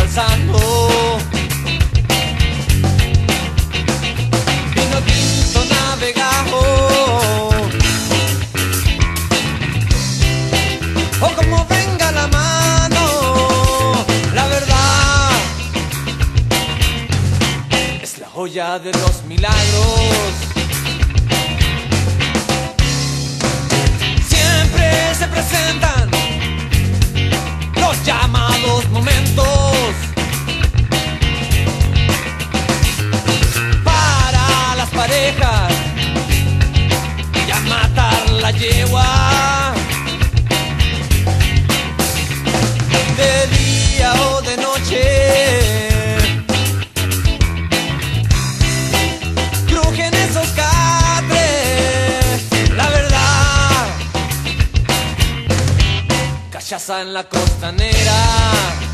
alzando. Vino tinto navegajo. O como venga la mano, la verdad es la joya de los milagros. Cachaza en la costanera.